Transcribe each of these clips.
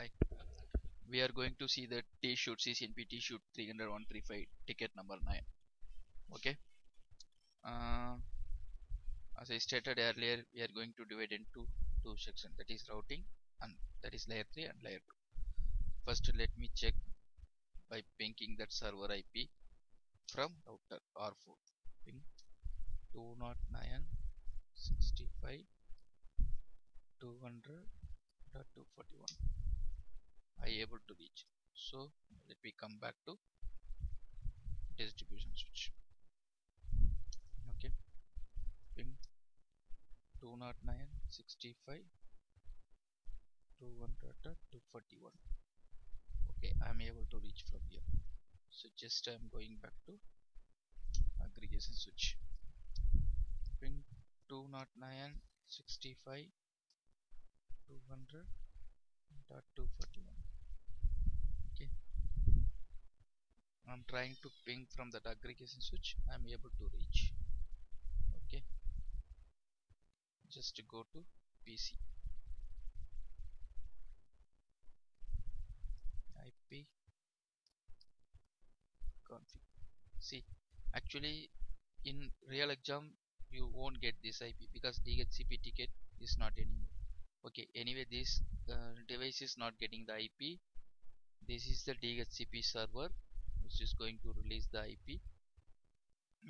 Hi. We are going to see the T shoot CCNP T shoot 30135 ticket number 9. Okay. Uh, as I stated earlier, we are going to divide into two sections that is routing and that is layer 3 and layer 2. First, let me check by pinging that server IP from router R4. Ping 209 65 200 241 I able to reach. So let me come back to distribution switch. Okay. Ping 209 65 200 241 okay I'm able to reach from here. So just I'm going back to aggregation switch. Ping 209 65 200 dot 241 okay I'm trying to ping from that aggregation switch. I'm able to reach. Okay. Just to go to PC IP config. See actually in real exam you won't get this IP because DHCP ticket is not anymore. Okay anyway this uh, device is not getting the IP this is the DHCP server which is going to release the IP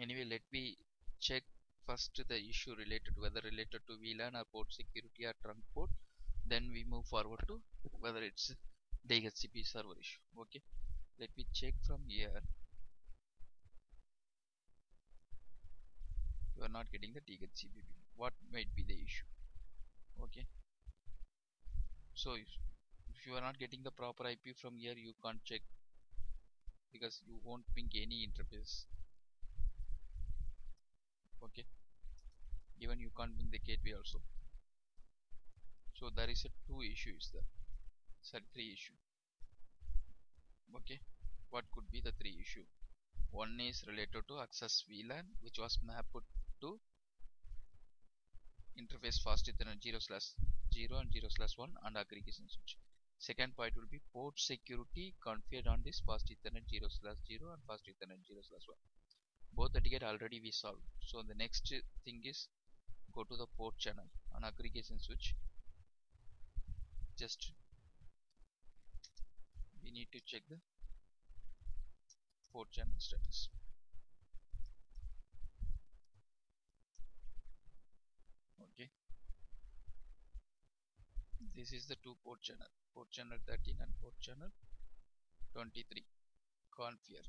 anyway let me check first the issue related whether related to VLAN or port security or trunk port. Then we move forward to whether it's the DHCP server issue. Okay. Let me check from here. You are not getting the DHCP what might be the issue? Okay. So if, if you are not getting the proper IP from here you can't check because you won't ping any interface okay. Even you can't ping the gateway also. So there is a two issues there? Sorry three issue. Okay. What could be the three issue? One is related to access VLAN which was mapped to interface fast ethernet 0 slash 0 and 0 slash 1 and aggregation switch second point will be port security configured on this fast ethernet 0 slash 0 and fast ethernet 0 slash 1 both the ticket already we solved. So the next thing is go to the port channel on aggregation switch. Just we need to check the port channel status okay this is the two port channel port channel 13 and port channel 23 configure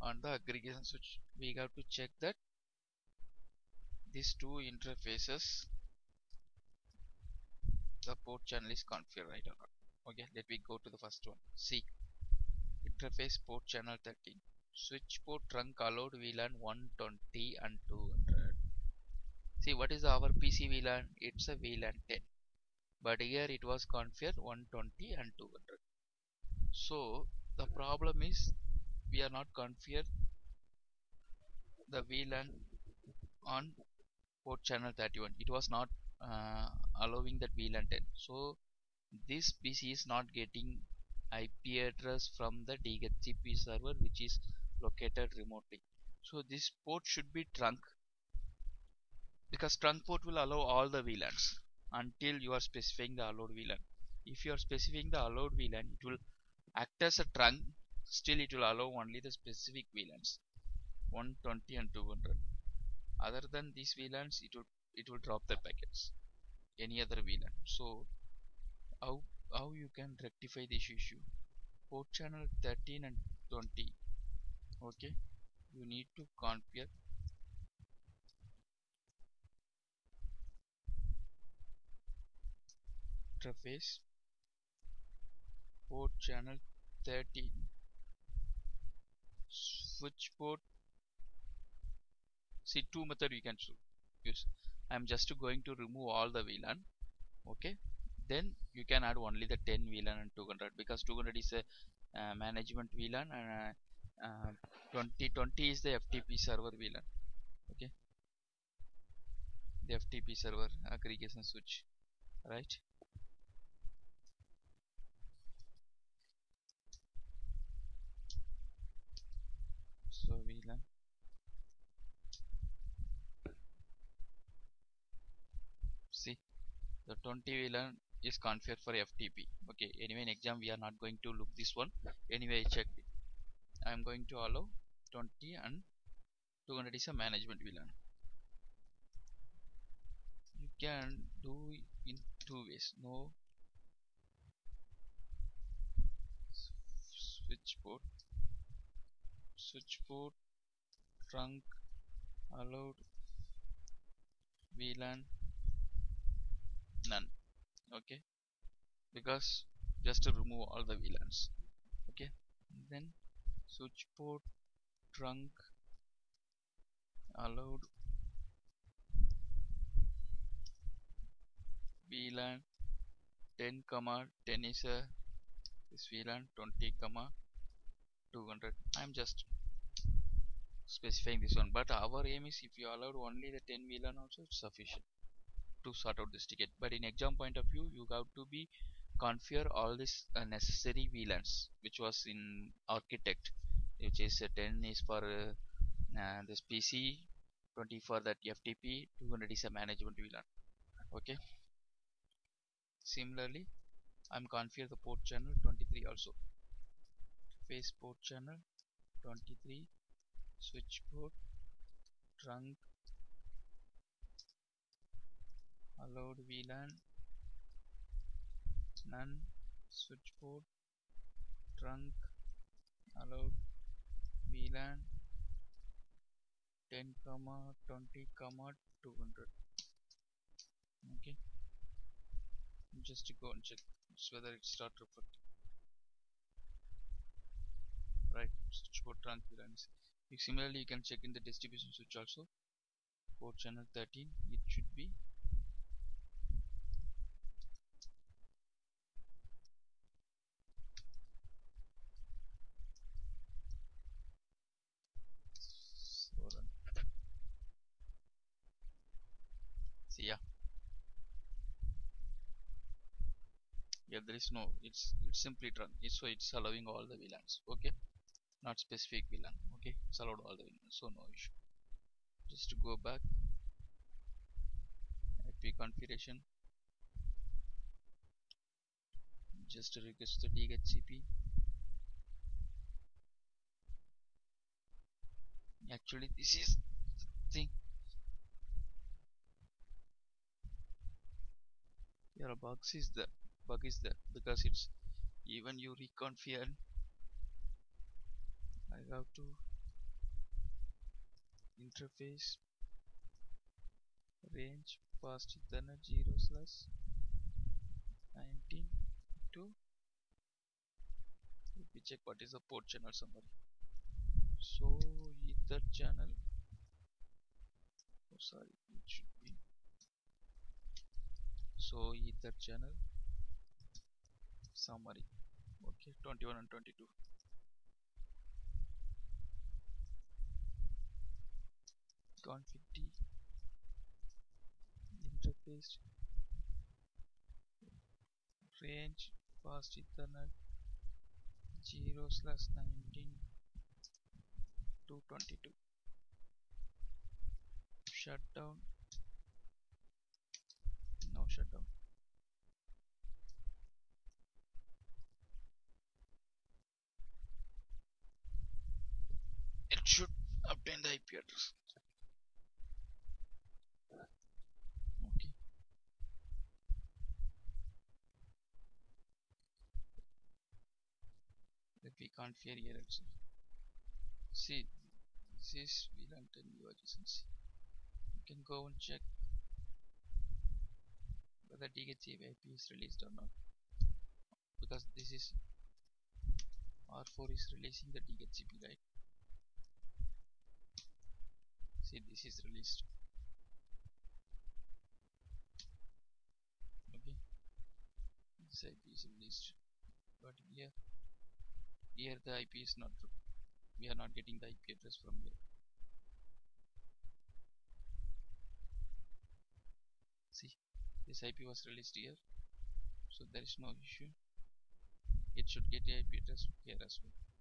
on the aggregation switch we have to check that these two interfaces the port channel is configured right or not? Okay let me go to the first one. See interface port channel 13 switch port trunk allowed VLAN 120 and 200 see what is our PC VLAN it's a VLAN 10 but here it was configured 120 and 200 so the problem is we are not configured the VLAN on port channel 31 it was not uh, allowing that VLAN 10 so this PC is not getting IP address from the DHCP server which is located remotely. So this port should be trunk because trunk port will allow all the VLANs until you are specifying the allowed VLAN if you are specifying the allowed VLAN it will act as a trunk. Still it will allow only the specific VLANs 120 and 200 other than these VLANs it will it will drop the packets. Any other VLAN so how how you can rectify this issue? Port channel 13 and 20 okay? You need to configure interface. Port channel 13 switch port. See two method you can use. I'm just going to remove all the VLAN okay? Then you can add only the 10 VLAN and 200 because 200 is a uh, management VLAN and uh, uh, 2020 is the FTP server VLAN okay? The FTP server aggregation switch right so VLAN see the 20 VLAN is configured for FTP okay anyway in exam we are not going to look this one. Anyway I checked it. I am going to allow 20 and 200 is a management VLAN you can do in two ways. No switch port switch port trunk allowed VLAN none. Okay? Because just to remove all the VLANs. Okay? Then switch port trunk allowed VLAN 10 comma 10 is a this VLAN 20 comma 200 I'm just specifying this one. But our aim is if you allowed only the 10 VLAN also it's sufficient to sort out this ticket. But in exam point of view you have to be configure all this uh, necessary VLANs which was in architect which is uh, 10 is for uh, uh this PC 20 for that FTP 200 is a management VLAN okay? Similarly I'm configure the port channel 23 also. Face port channel 23 switch port trunk. Allowed VLAN none. Switch port trunk. Allowed VLAN 10 comma 20 comma 200 okay. Just to go and check. Whether it start reflecting right. Switch port trunk VLAN similarly you can check in the distribution switch also for channel 13 it should be. See yeah. Yeah there is no it's it's simply run. It's so it's allowing all the VLANs okay not specific VLAN okay? It's allowed all the VLANs so no issue. Just to go back. IP configuration. Just to request the DHCP actually this is thing. Your bugs is the bug is there because it's even you reconfigure I have to interface range fast ethernet 0 slash 19 to let me check what is the port channel summary so ether channel. Oh sorry it should be. So ether channel. Summary. Okay 21 and 22 config d. Interface. Range fast ethernet 0 slash 19 to 22 shutdown. No shutdown. It should obtain the IP address okay configure here itself see this is VLAN 10 adjacency you can go and check whether DHCP IP is released or not. Because this is R4 is releasing the DHCP right? See this is released. Okay. This IP is released. But here here the IP is not we are not getting the IP address from here see this IP was released here so there is no issue. It should get the IP address here as well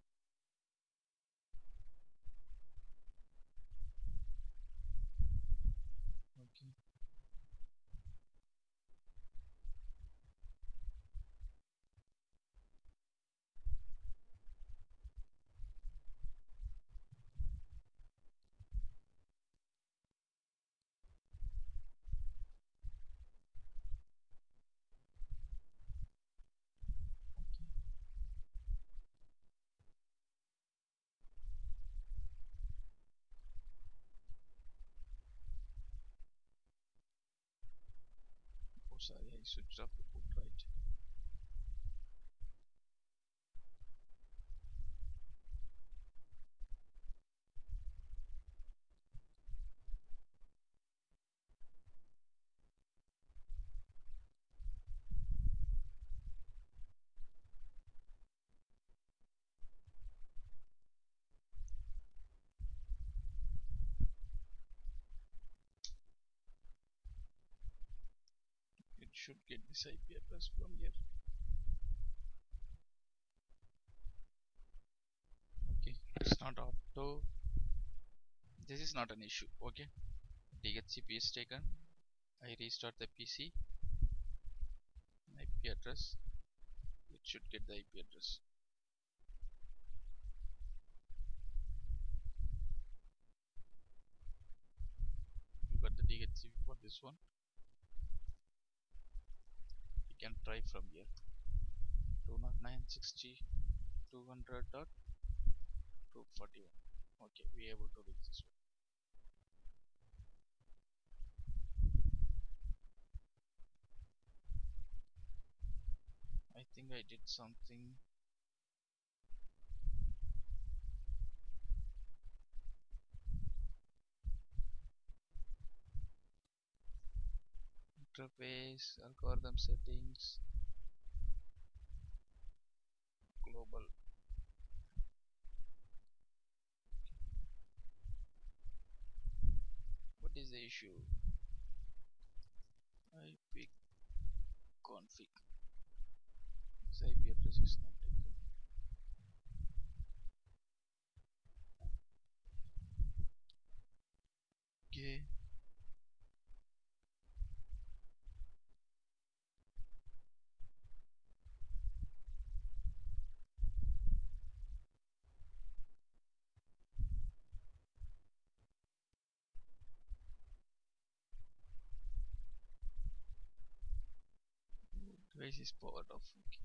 sorry I switched off the port right it should get this IP address from here okay it's not auto. This is not an issue okay? DHCP is taken. I restart the PC IP address. It should get the IP address. You got the DHCP for this one can try from here. 20960 200 dot 241 okay we able to reach this one. I think I did something interface algorithm settings global. What is the issue? I pick config. This IP address is not taken okay device is powered off okay.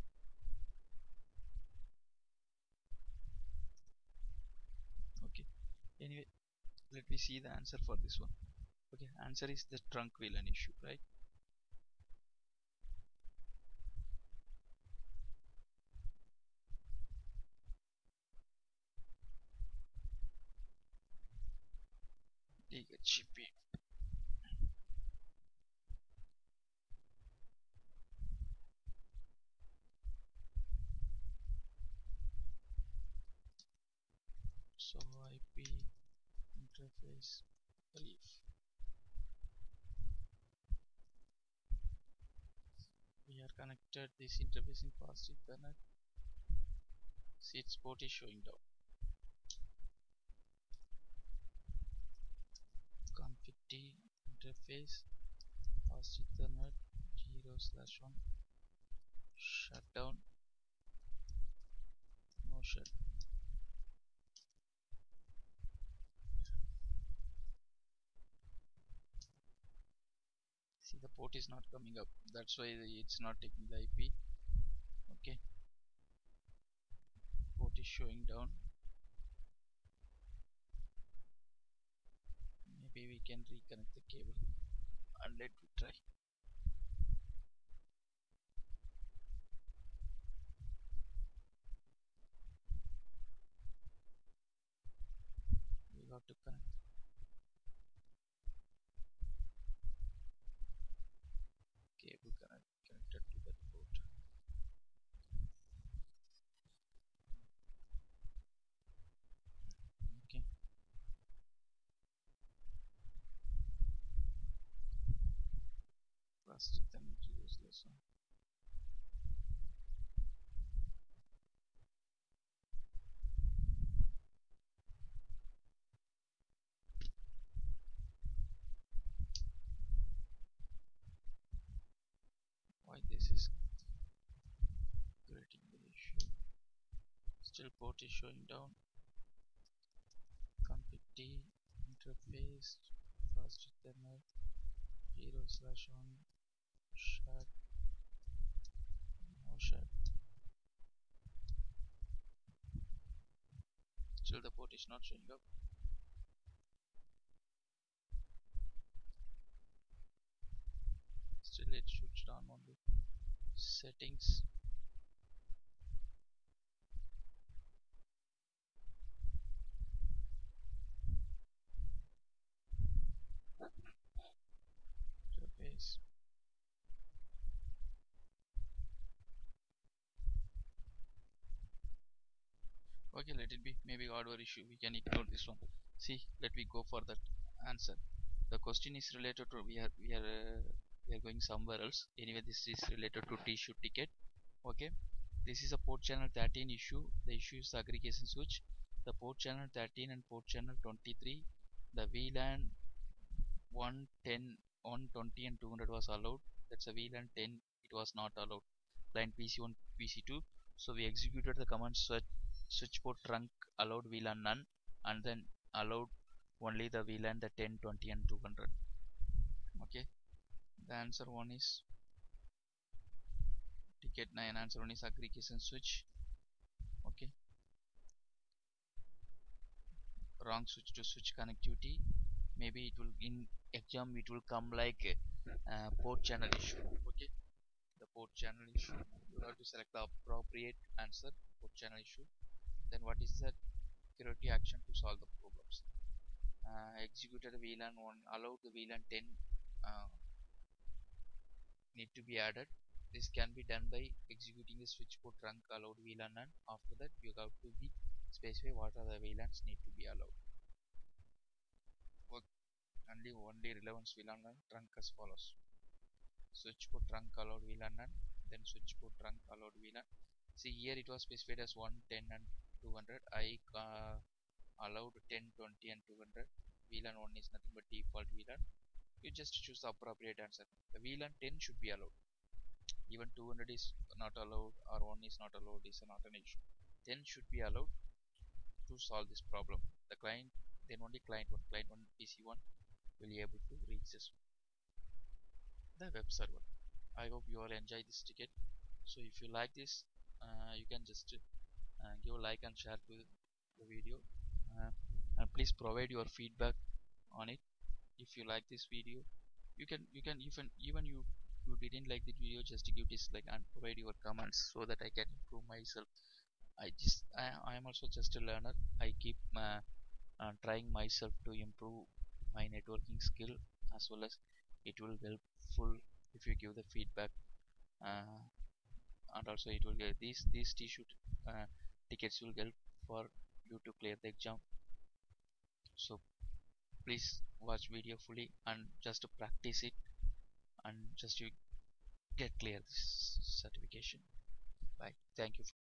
okay. Anyway let me see the answer for this one. Okay answer is the trunk VLAN issue right DHCP so IP interface brief we are connected this interface in fast ethernet see its port is showing down. Config t interface fast ethernet 0 slash 1 shutdown. No shut the port is not coming up. That's why it's not taking the IP okay. Port is showing down. Maybe we can reconnect the cable and let me try. We got to connect cable connect, connected to that port okay first then use this one why this is creating the issue? Still port is showing down. Config t interface fast ethernet 0 slash 1 shut no oh, shut still the port is not showing up. Still it should one only settings interface okay let it be. Maybe hardware issue we can ignore this one. See let me go for that answer. The question is related to we are we are uh, we are going somewhere else. Anyway this is related to t-issue ticket. Okay? This is a port channel 13 issue. The issue is the aggregation switch. The port channel 13 and port channel 23 the VLAN 110 120 and 200 was allowed. That's a VLAN 10 it was not allowed. Client PC1 PC2 so we executed the command switch switch port trunk allowed VLAN none and then allowed only the VLAN the 10 20 and 200 okay? The answer one is ticket 9 answer one is aggregation switch. Okay? Wrong switch to switch connectivity. Maybe it will in exam it will come like uh, port channel issue. Okay? The port channel issue you have to select the appropriate answer for channel issue. Then what is the priority action to solve the problems? Uh, executed VLAN 1 allowed the VLAN 10 uh, need to be added. This can be done by executing the switch port trunk allowed VLAN and after that you have to be specify what are the VLANs need to be allowed. Only only relevance VLAN trunk as follows. Switch port trunk allowed VLAN and then switch port trunk allowed VLAN see here it was specified as 110 and 200 I uh, allowed 10 20 and 200 VLAN 1 is nothing but default VLAN you just choose the appropriate answer. The VLAN 10 should be allowed. Even 200 is not allowed or 1 is not allowed is not an issue. 10 should be allowed to solve this problem. The client then only client 1 client 1 PC1 will be able to reach this the web server I hope you all enjoy this ticket. So if you like this uh, you can just uh, give a like and share to the video. Uh, and please provide your feedback on it. If you like this video you can you can even even you you didn't like the video just give dislike and provide your comments so that I can improve myself. I just I, I am also just a learner. I keep uh, uh, trying myself to improve my networking skill as well as it will helpful if you give the feedback uh, and also it will get these these TSHOOT uh, tickets will help for you to clear the exam. So please watch video fully and just to practice it and just you get clear this certification. Bye. Thank you